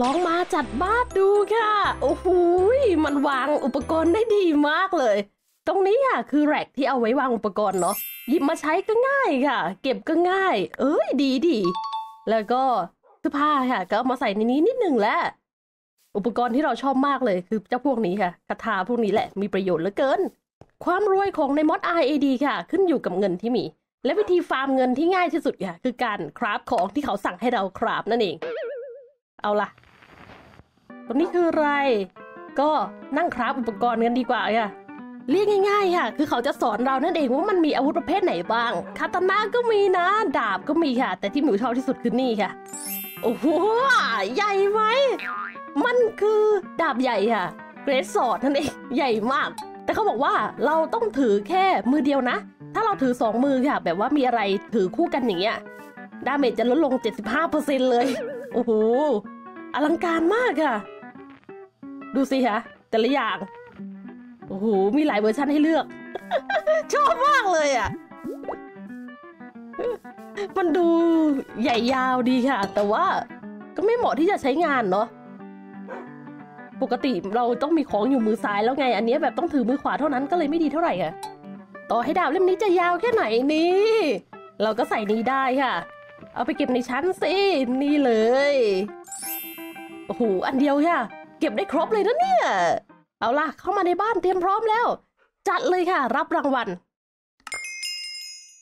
ลองมาจัดบ้านดูค่ะ โอ้โหมันวางอุปกรณ์ได้ดีมากเลย ตรงนี้ค่ะคือแร็กที่เอาไว้วางอุปกรณ์เนาะหยิบมาใช้ก็ง่ายค่ะ เก็บก็ง่าย เอ้ยดีดี แล้วก็เสื้อผ้าค่ะ ก็เอามาใส่ในนี้นิดหนึ่งแล้วอุปกรณ์ที่เราชอบมากเลยคือเจ้าพวกนี้ค่ะคาถาพวกนี้แหละมีประโยชน์เหลือเกิน ความรวยของในมอด RAD ค่ะ ขึ้นอยู่กับเงินที่มี และวิธีฟาร์มเงินที่ง่ายที่สุดค่ะ คือการคราฟของที่เขาสั่งให้เราคราฟนั่นเอง เอาล่ะ ตรงนี้คืออะไร ก็นั่งคราฟอุปกรณ์กันดีกว่าค่ะเรียกง่ายๆค่ะคือเขาจะสอนเรานั่นเองว่ามันมีอาวุธประเภทไหนบ้างคาตานะก็มีนะดาบก็มีค่ะ แต่ที่หมิวชอบที่สุดคือนี่ค่ะ โอ้โหใหญ่ไหมมันคือดาบใหญ่ค่ะเกรดสอดนั่นเองใหญ่มาก แต่เขาบอกว่าเราต้องถือแค่มือเดียวนะ ถ้าเราถือสองมือค่ะ แบบว่ามีอะไรถือคู่กันอย่างเงี้ย damage จะลดลง 75%เลย โอ้โหอลังการมากค่ะ ดูสิคะแต่ละอย่าง โอ้โห มีหลายเวอร์ชันให้เลือก ชอบมากเลยอะ มันดูใหญ่ยาวดีค่ะ แต่ว่าก็ไม่เหมาะที่จะใช้งานเนาะปกติเราต้องมีของอยู่มือซ้ายแล้วไง อันนี้แบบต้องถือมือขวาเท่านั้นก็เลยไม่ดีเท่าไหร่ค่ะ ต่อให้ดาบเล่มนี้จะยาวแค่ไหนนี่ เราก็ใส่นี้ได้ค่ะ เอาไปเก็บในชั้นสิ นี่เลย โอ้โห อันเดียวค่ะ เก็บได้ครบเลยนะเนี่ย เอาล่ะ เข้ามาในบ้านเตรียมพร้อมแล้ว จัดเลยค่ะ รับรางวัล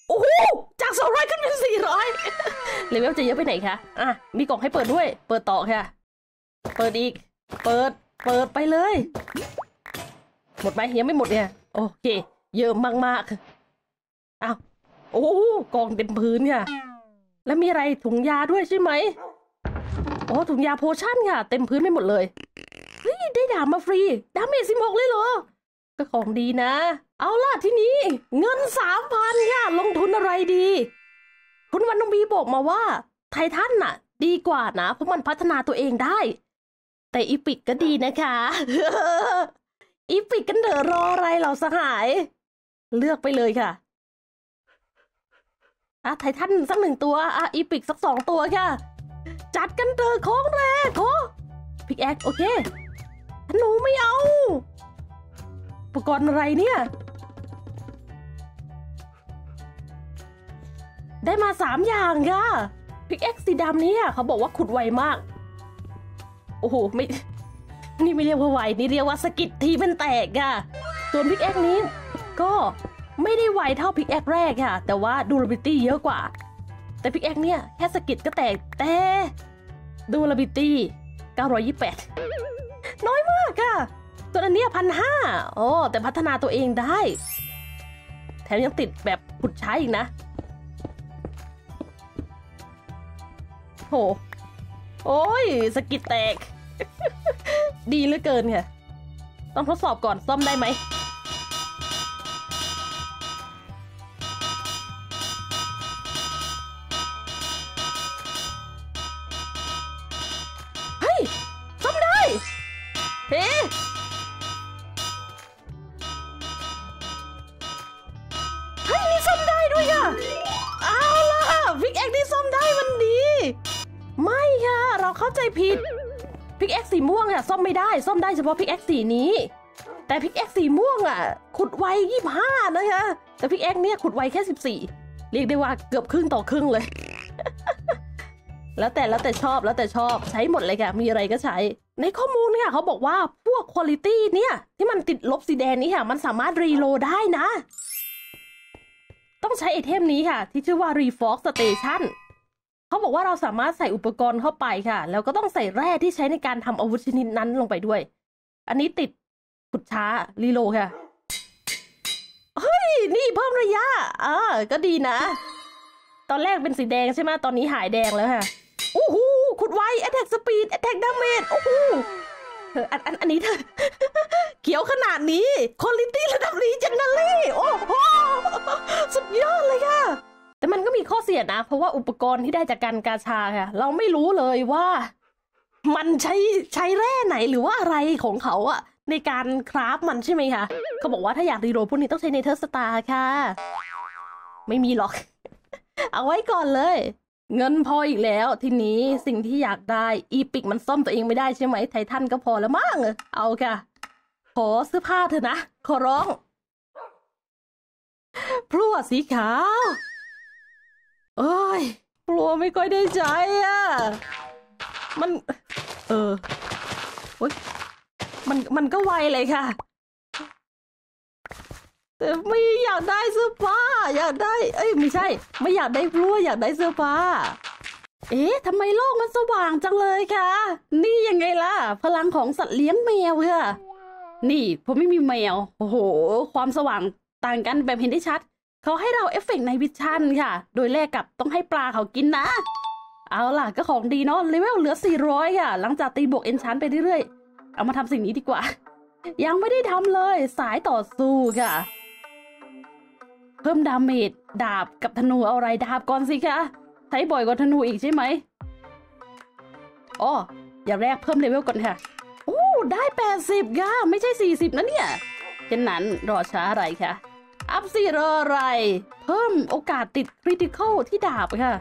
โอ้โห จากสองร้อยขึ้นเป็นสี่ร้อยเลเวลจะเยอะไปไหนคะ อะ มีกล่องให้เปิดด้วย เปิดต่อค่ะ เปิดอีก เปิด เปิดไปเลย หมดไหมยังไม่หมดเนี่ย โอเค เยอะมากๆอ้าวโอ้โหกองเต็มพื้นค่ะ แล้วมีอะไรถุงยาด้วยใช่ไหมโอ้ถุงยา potion ค่ะ เต็มพื้นไม่หมดเลย เฮ้ยได้ดาบมาฟรี damage สิบหกเลยเหรอ ก็ของดีนะ เอาล่ะทีนี้ เงินสามพันค่ะ ลงทุนอะไรดี คุณวันนงบีบอกมาว่า ไททันน่ะ ดีกว่านะ เพราะมันพัฒนาตัวเองได้ แต่อีปิกก็ดีนะคะอีปิกกันเถอรออะไรเราสหาย เลือกไปเลยค่ะอะไททันสักหนึ่งตัวอะอีปิกสักสองตัวค่ะ จัดกันเถอะของแรกโคพิกแอคโอเค หนูไม่เอา อุปกรณ์อะไรเนี่ย ได้มาสามอย่างค่ะpickaxe สีดำนี้อะเขาบอกว่าขุดไวมาก โอ้โห ไม่ นี่ไม่เรียกว่าไว นี่เรียกว่าสะกิดทีเป็นแตกค่ะ ส่วน pickaxe นี้ ก็ไม่ได้ไวเท่า pickaxe แรกค่ะ แต่ว่า durability เยอะกว่า แต่ pickaxe เนี่ยแค่สะกิดก็แตกแต่ durability 928 น้อยมากอะตัวอันเนี้ยพันห้าโอ้แต่พัฒนาตัวเองได้ แถมยังติดแบบขุดใช้อีกนะ โห โอ้ยสกิดแตก ดีเหลือเกินค่ะ ต้องทดสอบก่อนซ่อมได้ไหม ผิด pickaxe สีม่วงอะซ่อมไม่ได้ ซ่อมได้เฉพาะ pickaxe สีนี้ แต่ pickaxe สีม่วงอะขุดไวยี่ห้านะคะแต่ pickaxe เนี่ยขุดไวแค่สิบสี่เรียกได้ว่าเกือบครึ่งต่อครึ่งเลย แล้วแต่แล้วแต่ชอบแล้วแต่ชอบใช้หมดเลยค่ะ มีอะไรก็ใช้ ในข้อมูลเนี่ยเขาบอกว่าพวกคุณ i t y เนี่ย ที่มันติดลบสีแดงนี้ค่ะ มันสามารถ reload ได้นะ ต้องใช้ไอเทมนี้ค่ะ ที่ชื่อว่า Reforge Station เขาบอกว่าเราสามารถใส่อุปกรณ์เข้าไปค่ะ แล้วก็ต้องใส่แร่ที่ใช้ในการทำอาวุธชนิดนั้นลงไปด้วย อันนี้ติดขุดช้ารีโลค่ะเฮ้ยนี่เพิ่มระยะอ่าก็ดีนะ ตอนแรกเป็นสีแดงใช่ไหมตอนนี้หายแดงแล้วค่ะโอ้โหขุดไว attack speed attack damage โอ้โหเอออันอันอันนี้เธอเขียวขนาดนี้คุณ i t y ระดับนี้จังนะลี่ โอ้โห สุดยอดเลยค่ะ แต่มันก็มีข้อเสียนะ เพราะว่าอุปกรณ์ที่ได้จากการกาชาค่ะ เราไม่รู้เลยว่า มันใช้ใช้แร่ไหนหรือว่าอะไรของเขาอะในการ craft มันใช่ไหมคะเขาบอกว่าถ้าอยาก reload พวกนี้ต้องใช้ Nether Star ค่ะ ไม่มีหรอก เอาไว้ก่อนเลย เงินพออีกแล้ว ทีนี้สิ่งที่อยากได้ Epic มันซ่อมตัวเองไม่ได้ใช่ไหมไททันก็พอแล้วมั้งเอาค่ะ ขอเสื้อผ้าเถอะนะ ขอร้องพลั่วสีขาว เอ้ยพลั่วไม่ค่อยได้ใจอะ มัน เออโอ๊ยมันมันก็ไวเลยค่ะ แต่ไม่อยากได้เสื้อผ้า อยากได้ เอ้ยไม่ใช่ ไม่อยากได้พลั่วอยากได้เสื้อผ้า เอ๊ะทำไมโลกมันสว่างจังเลยคะ นี่ยังไงล่ะ พลังของสัตว์เลี้ยงแมวค่ะ นี่ผมไม่มีแมว โอ้โห ความสว่างต่างกันแบบเห็นได้ชัด เขาให้เราเอฟเฟกต์ Night Vision ค่ะ โดยแลกกับต้องให้ปลาเขากินนะ เอาล่ะก็ของดีเนาะเลเวลเหลือ 400 ค่ะ หลังจากตีบวก enchant ไปเรื่อยๆ เอามาทำสิ่งนี้ดีกว่า ยังไม่ได้ทำเลยสายต่อสู้ค่ะ เพิ่ม damage ดาบกับธนูเอาอะไรดาบก่อนสิคะใช้บ่อยกว่าธนูอีกใช่ไหมอ๋ออย่างแรกเพิ่มเลเวลก่อนค่ะโอ้ได้ 80ค่ะไม่ใช่ 40นะเนี่ยเช่นนั้นรอช้าอะไรคะ อัพสี่รออะไร เพิ่มโอกาสติด critical ที่ดาบค่ะ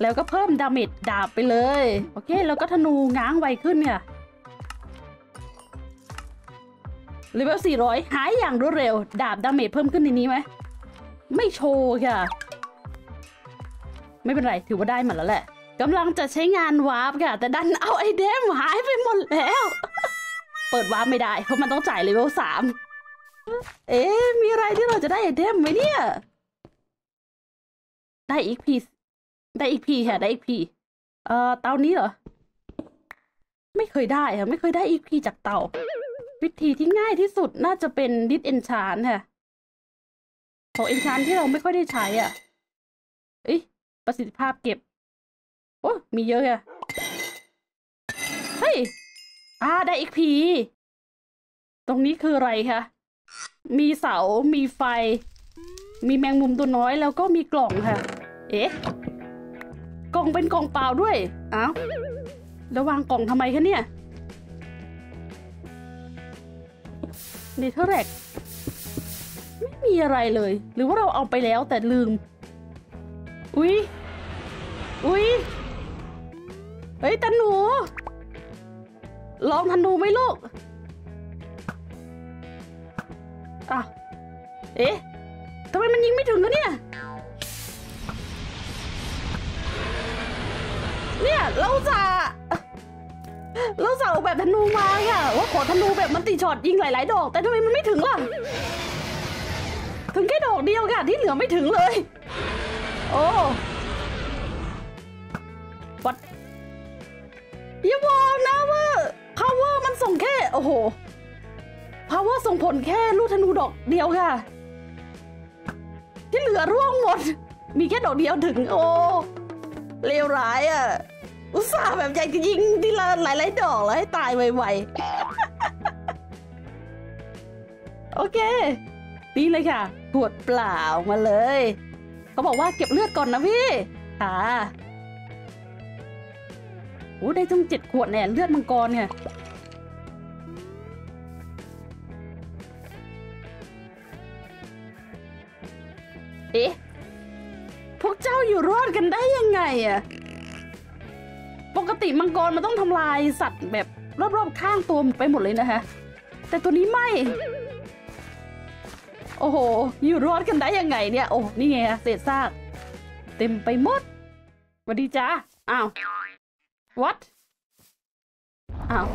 แล้วก็เพิ่ม damage ดาบไปเลย โอเค แล้วก็ธนูง้างไวขึ้นค่ะเลเวล400 หายอย่างรวดเร็ว ดาบ damage เพิ่มขึ้นในนี้ไหม ไม่โชว์ค่ะ ไม่เป็นไร ถือว่าได้มาแล้วแหละกำลังจะใช้งานวาร์ปค่ะ แต่ดันเอาไอเทมหายไปหมดแล้ว เปิดวาร์ปไม่ได้ เพราะมันต้องจ่ายเลเวลสาม เอ๊ะมีอะไรที่เราจะได้ไอเทมไหมเนี่ย ได้ XP ได้ XP ค่ะ ได้ XP เอ่อเตานี้เหรอ ไม่เคยได้ค่ะ ไม่เคยได้ XP จากเตา วิธีที่ง่ายที่สุดน่าจะเป็นดิสเอนชานค่ะของเอนชานที่เราไม่ค่อยได้ใช้อะเอ้ยประสิทธิภาพเก็บ โอ้มีเยอะอะเฮ้ยอ่าได้อีกพีตรงนี้คืออะไรคะ มีเสา มีไฟ มีแมงมุมตัวน้อยแล้วก็มีกล่องค่ะ เอ๊ะ กล่องเป็นกล่องเปล่าด้วยอ้าวแล้ววางกล่องทำไมคะเนี่ยเนเธอร์แรกไม่มีอะไรเลย หรือว่าเราเอาไปแล้วแต่ลืม อุ๊ย อุ๊ย เฮ้ยตันหนู ลองธนูไหมลูก อะเอ๊ะทำไมมันยิงไม่ถึงอะเนี่ย เนี่ยเราจะเราจะเอาแบบธนูมาค่ะว่าขอธนูแบบมันติช็อตยิงหลาย ๆ ดอก แต่ทำไมมันไม่ถึงล่ะ ถึงแค่ดอกเดียวค่ะที่เหลือไม่ถึงเลย โอ้วัดอย่าบอกนะว่า power มันส่งแค่ โอ้โห power ส่งผลแค่ลูกธนูดอกเดียวค่ะ ที่เหลือร่วงหมด มีแค่ดอกเดียวถึงโอ้เลวร้ายอะ อุตส่าห์แบบอยากจะยิงทีละหลายๆดอกแล้วให้ตายไวๆ โอเคนี่เลยค่ะขวดเปล่ามาเลย เขาบอกว่าเก็บเลือดก่อนนะพี่ค่ะโอ้ได้ตั้งเจ็ดขวดแน่เลือดมังกรเนี่ย อยู่รอดกันได้ยังไงอะปกติมังกรมันต้องทำลายสัตว์แบบรอบๆข้างตัวไปหมดเลยนะคะ แต่ตัวนี้ไม่ โอ้โห อยู่รอดกันได้ยังไงเนี่ย โอ้ นี่ไงเศษซาก เต็มไปหมดสวัสดีจ้าอ้าว what อ้าว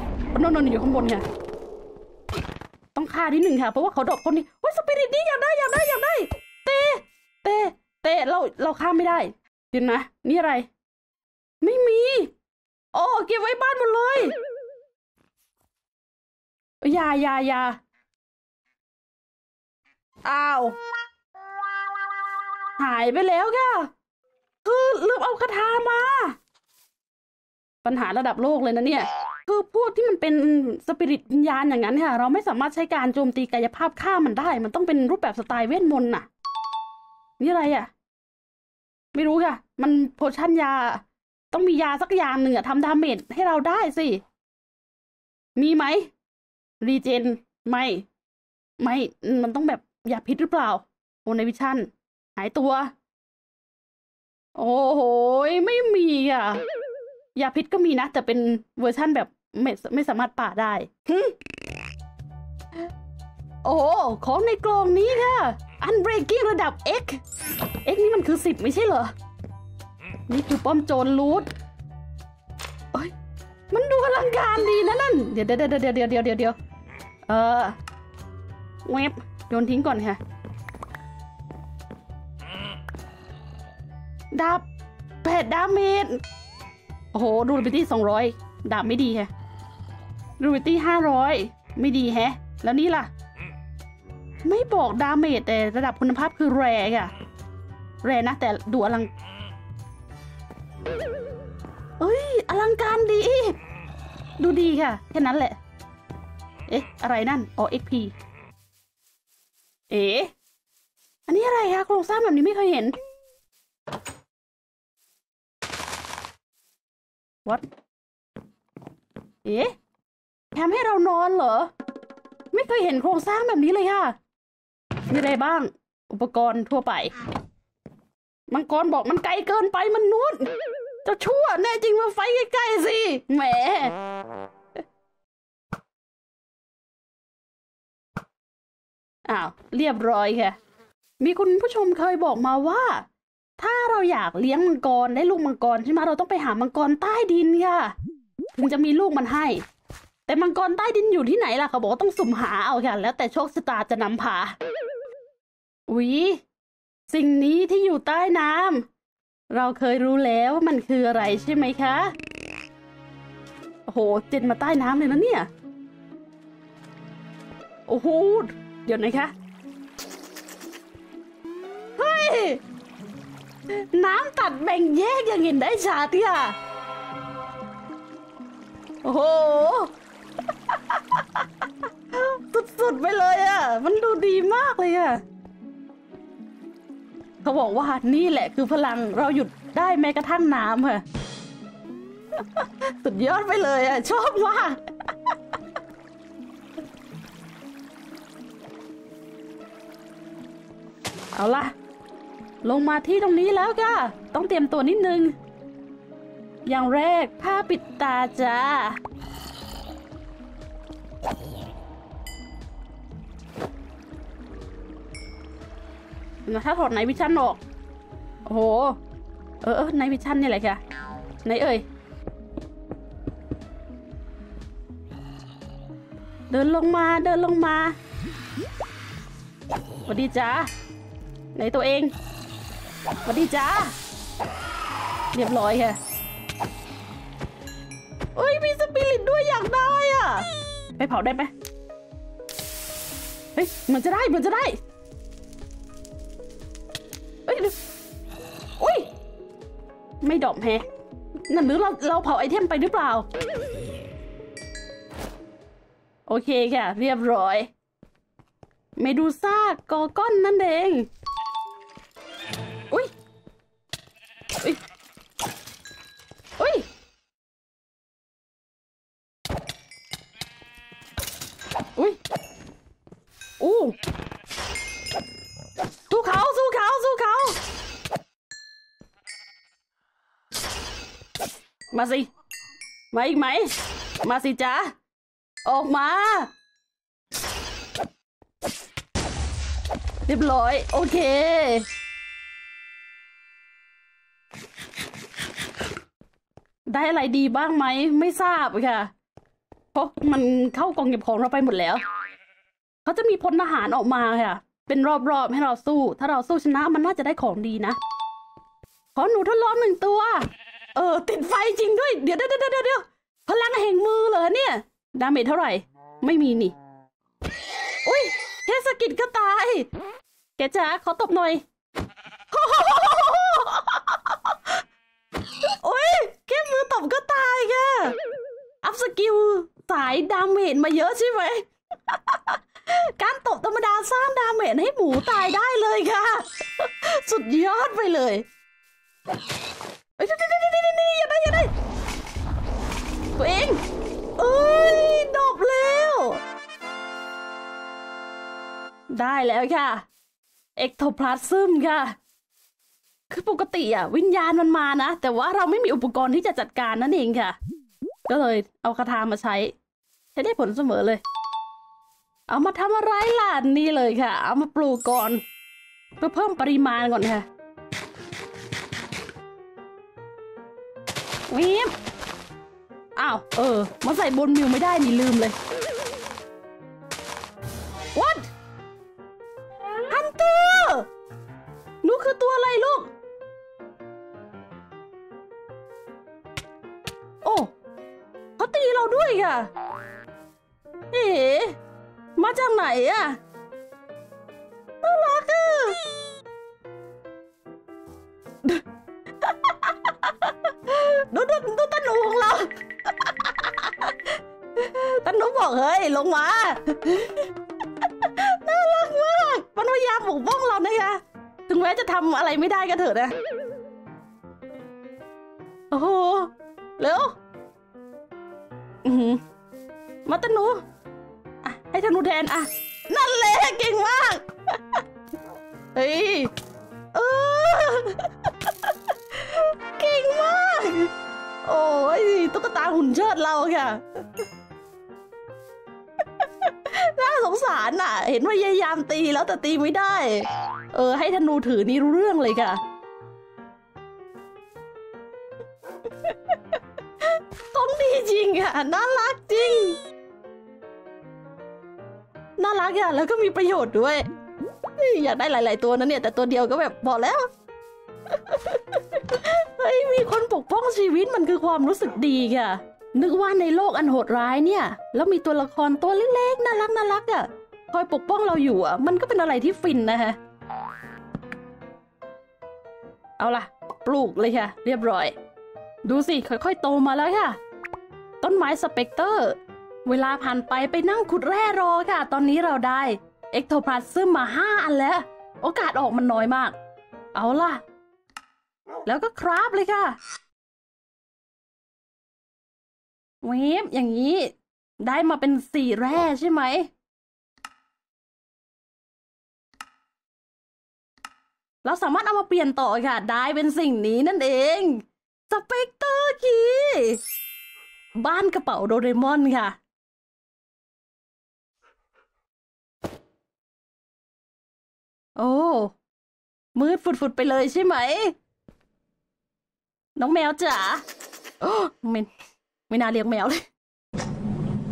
นนนอยู่ข้างบนค่ะต้องฆ่าที่หนึ่งค่ะ เพราะว่าเขาดรอกคนนี้โอ้ยสปิริตนี้อยากได้อยากได้อยากได้ เต เต เตะเราเราฆ่าไม่ได้เดี๋ยวนะ นี่อะไร ไม่มี โอ้เก็บไว้บ้านหมดเลยยายายาอ้าว หายไปแล้วค่ะ คือลืมเอาคาถามา ปัญหาระดับโลกเลยนะเนี่ย คือพวกที่มันเป็นสปิริตวิญญาณอย่างนั้นค่ะ เราไม่สามารถใช้การโจมตีกายภาพฆ่ามันได้ มันต้องเป็นรูปแบบสไตล์เวทมนต์น่ะ นี่อะไรอะ ไม่รู้ค่ะ มัน potion ยา ต้องมียาสักอย่างหนึ่งอะทำ damage ให้เราได้สิ มีไหม regen ไม่ ไม่ มันต้องแบบยาพิษหรือเปล่า โอ Night Vision หายตัว โอ้โห ไม่มีอะยาพิษก็มีนะ แต่เป็นเวอร์ชั่นแบบไม่ไม่สามารถปาได้หึ โอ้ของในกล่องนี้ค่ะ Unbreaking ระดับ X X นี่มันคือสิบไม่ใช่เหรอ นี่คือป้อมโจรรูทเอ้ย มันดูอลังการดีนะนั่น เดี๋ยวเดี๋ยวเดี๋ยวเดี๋ยวเดี๋ยวเดี๋ยวเดี๋ยวเออเว็บโยนทิ้งก่อนค่ะ ดาบแปด damage โอ้โห durability สองร้อยดาบไม่ดีแฮะ durability ห้าร้อยไม่ดีแฮะ แล้วนี่ล่ะ ไม่บอก damage แต่ระดับคุณภาพคือ rare อะ rare นะแต่ดูอลัง เอ้ย อลังการดี ดูดีค่ะ แค่นั้นแหละ เอ๊ะ อะไรนั่นอ๋อ XP เอ๊ะอันนี้อะไรคะโครงสร้างแบบนี้ไม่เคยเห็น What เอ๊ะแถมให้เรานอนเหรอ ไม่เคยเห็นโครงสร้างแบบนี้เลยค่ะ มีอะไรบ้าง อุปกรณ์ทั่วไป มังกรบอกมันไกลเกินไปมันนู้นจะชั่วแน่จริงมาไฟใกล้ๆสิ แหม อ้าว เรียบร้อยค่ะ มีคุณผู้ชมเคยบอกมาว่า ถ้าเราอยากเลี้ยงมังกรได้ลูกมังกรใช่ไหมเราต้องไปหามังกรใต้ดินค่ะ ถึงจะมีลูกมันให้ แต่มังกรใต้ดินอยู่ที่ไหนล่ะเขาบอกว่าต้องสุ่มหาเอาค่ะ แล้วแต่โชคชะตาจะนำพา อุ๊ย สิ่งนี้ที่อยู่ใต้น้ำเราเคยรู้แล้วว่ามันคืออะไรใช่ไหมคะ โอ้โห เจ็ดมาใต้น้ำเลยนะเนี่ย โอ้โห เดี๋ยวนะคะ เฮ้ย น้ำตัดแบ่งแยกอย่างเห็นได้ชัดค่ะ โอ้โหสุดๆไปเลยอะ มันดูดีมากเลยอะ เขาบอกว่านี่แหละคือพลังเราหยุดได้แม้กระทั่งน้ำค่ะสุดยอดไปเลยอะ ชอบมากเอาล่ะ ลงมาที่ตรงนี้แล้วก็ต้องเตรียมตัวนิดนึง อย่างแรกผ้าปิดตาจ้า ถ้าถอดไนวิชั่นออกโอ้โห เออไนวิชั่นนี่แหละค่ะไหนเอ่ย เดินลงมาเดินลงมาสวัสดีจ้าไหนตัวเองสวัสดีจ้าเรียบร้อยค่ะเอ้ยมีสปิริตด้วยอยากได้อะ ไปเผาได้ไหมเฮ้ยเหมือนจะได้เหมือนจะได้ ไม่ดอบแฮะนั่นหรือเราเราเผาไอเทมไปหรือเปล่า โอเคค่ะ เรียบร้อย เมดูซ่ากอก้อนนั่นเอง มาสิ มาอีกไหม มาสิจ้าออกมา เรียบร้อย โอเค ได้อะไรดีบ้างไหม ไม่ทราบค่ะ เพราะมันเข้ากล่องเก็บของเราไปหมดแล้ว เขาจะมีพลทหารออกมาค่ะ เป็นรอบๆให้เราสู้ ถ้าเราสู้ชนะมันน่าจะได้ของดีนะ ขอหนูทดลองหนึ่งตัว เออ ติดไฟจริงด้วย เดี๋ยวเดี๋ยวเดี๋ยวเดี๋ยวพลังแห่งมือเหรอเนี่ย damage เท่าไหร่ ไม่มีนี่ อุ้ยสะกิดก็ตาย แกะจ๋าขอตบหน่อยโอ้ยแค่มือตบก็ตายค่ะอัพ skill สาย damage มาเยอะใช่ไหม การตบธรรมดาสร้าง damage ให้หมูตายได้เลยค่ะ สุดยอดไปเลย เอ้ยนี่นี่นี่นี่อย่าได้อย่าได้ตัวเองเอ้ยดบแล้ว ได้แล้วค่ะ เอ็กโทพลาซึมค่ะ คือปกติอะ วิญญาณมันมานะ แต่ว่าเราไม่มีอุปกรณ์ที่จะจัดการนั่นเองค่ะ ก็เลยเอาคาถามาใช้ ใช้ได้ผลเสมอเลย เอามาทำอะไรล่ะนี่เลยค่ะ เอามาปลูกก่อนเพื่อเพิ่มปริมาณก่อนค่ะ วิมอ้าว เออ มาใส่บนมิวไม่ได้นี่ลืมเลย what ฮันเตอร์หนูคือตัวอะไรลูก โอ้เขาตีเราด้วยค่ะ เอ๋มาจากไหนอะ ฮ้ยลงมา น่ารักมาก มันพยายามปกป้องเรานะคะ ถึงแม้จะทำอะไรไม่ได้ก็เถอะนะ โอ้โห เร็ว อือมาตนูอะให้ธนูแทนอะ นั่นแหละเก่งมาก เฮ้ย เออ เก่งมาก โอ้ยตุ๊กตาหุ่นเชิดเราค่ะ น่าสงสารน่ะ เห็นพยายามตีแล้วแต่ตีไม่ได้ เออ ให้ธนูถือนี่รู้เรื่องเลยค่ะ ต้องดีจริงค่ะ น่ารักจริง น่ารักอะ แล้วก็มีประโยชน์ด้วยเฮ้ยอยากได้หลาย ๆ ตัวนะเนี่ย แต่ตัวเดียวก็แบบพอแล้ว เฮ้ย มีคนปกป้องชีวิตมันคือความรู้สึกดีค่ะ นึกว่าในโลกอันโหดร้ายเนี่ย แล้วมีตัวละครตัวเล็กๆน่ารักน่ารักอะคอยปกป้องเราอยู่อะ มันก็เป็นอะไรที่ฟินนะฮะ เอาล่ะ ปลูกเลยค่ะ เรียบร้อย ดูสิ ค่อยๆ โตมาแล้วค่ะ ต้นไม้ Spectre เวลาผ่านไปไปนั่งขุดแร่รอค่ะ ตอนนี้เราได้ ectoplasm มาห้าอันแล้ว โอกาสออกมันน้อยมาก เอาล่ะ แล้วก็ craft เลยค่ะ เวฟอย่างนี้ได้มาเป็นสี่แร่ใช่ไหม เราสามารถเอามาเปลี่ยนต่อค่ะ ได้เป็นสิ่งนี้นั่นเอง Spectre Key บ้านกระเป๋าโดเรมอนค่ะ โอ้ มืดฝุดๆไปเลยใช่ไหม น้องแมวจ๋าโอ้ไม่ ไม่น่าเรียกแมวเลย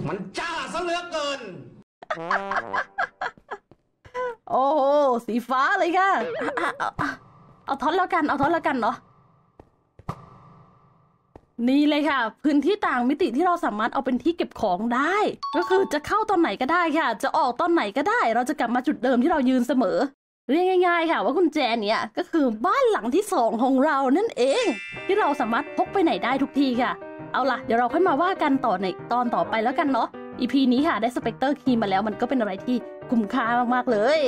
มันจ้าซะเหลือเกิน โอ้โหสีฟ้าเลยค่ะอะอะอะเอาท็อตแล้วกันเอาท็อตแล้วกันเนาะนี่เลยค่ะ พื้นที่ต่างมิติที่เราสามารถเอาเป็นที่เก็บของได้ ก็คือจะเข้าตอนไหนก็ได้ค่ะ จะออกตอนไหนก็ได้ เราจะกลับมาจุดเดิมที่เรายืนเสมอ เรียกง่ายๆค่ะ ว่ากุญแจเนี่ยก็คือบ้านหลังที่สองของเรานั่นเอง ที่เราสามารถพกไปไหนได้ทุกทีค่ะ เอาล่ะ เดี๋ยวเราค่อยมาว่ากันต่อในตอนต่อไปแล้วกันเนาะ EP นี้ค่ะได้ Spectre Key มาแล้วมันก็เป็นอะไรที่คุ้มค่ามากๆเลย